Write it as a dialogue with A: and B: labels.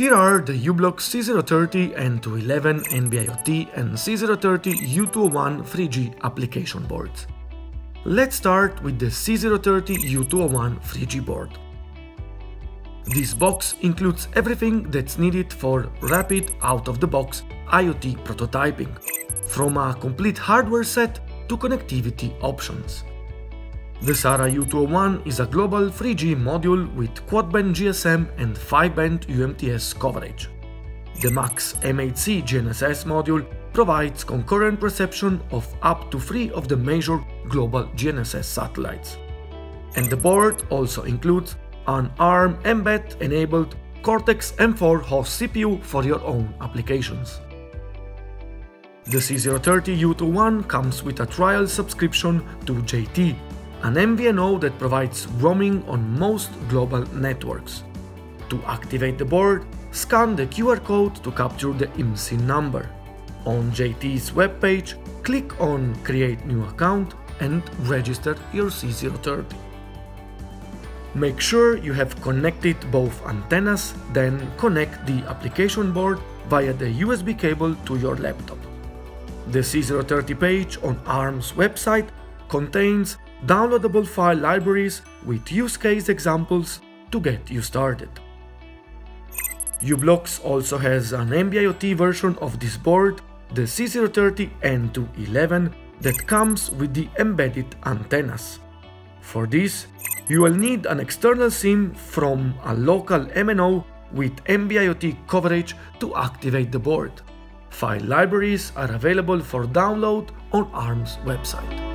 A: Here are the u-blox C030 N211 NB-IoT and C030 U201 3G application boards. Let's start with the C030 U201 3G board. This box includes everything that's needed for rapid out-of-the-box IoT prototyping, from a complete hardware set to connectivity options. The SARA U201 is a global 3G module with quad-band GSM and 5-band UMTS coverage. The MAX M8C GNSS module provides concurrent reception of up to three of the major global GNSS satellites. And the board also includes an ARM Mbed-enabled Cortex M4 host CPU for your own applications. The C030 U201 comes with a trial subscription to JT, an MVNO that provides roaming on most global networks. To activate the board, scan the QR code to capture the IMSIN number. On JT's webpage, click on Create New Account and register your C030. Make sure you have connected both antennas, then connect the application board via the USB cable to your laptop. The C030 page on ARM's website contains downloadable file libraries with use case examples to get you started. u-blox also has an NB-IoT version of this board, the C030 N211, that comes with the embedded antennas. For this, you will need an external SIM from a local MNO with NB-IoT coverage to activate the board. File libraries are available for download on ARM's website.